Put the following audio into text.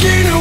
taking